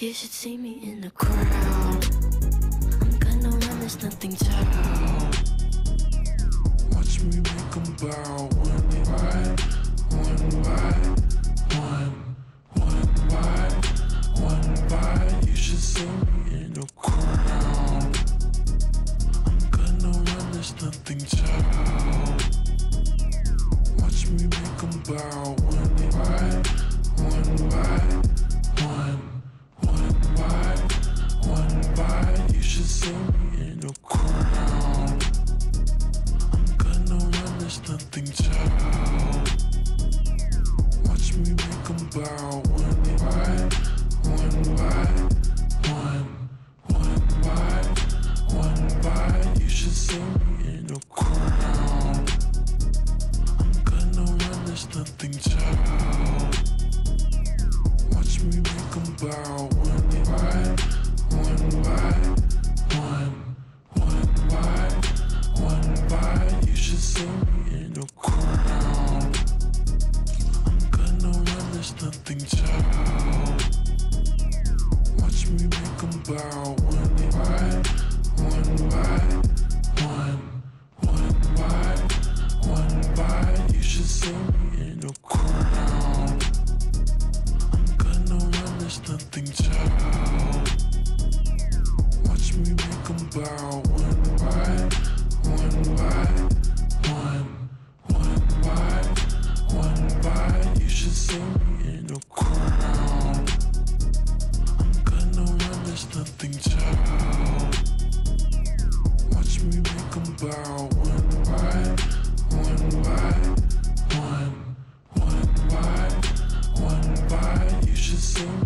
You should see me in the crowd. I'm gonna run, there's nothing to. Watch me make 'em bow one by one by one, one by one by. You should see me in the crowd. I'm gonna run, there's nothing to. Watch me make 'em bow see me in the crowd. I'm gonna run, there's nothing to Watch me make 'em bow one by one by one, one by one by. You should see me in a crowd. I'm gonna run, there's nothing to Watch me make 'em bow nothing to Watch me make 'em bow one by one by one, one by one by. You should see me in the crowd. I'm gonna run, there's nothing to Watch me make 'em bow one by one by one, one by one by. You should see me one by one by one, one by one by. You should see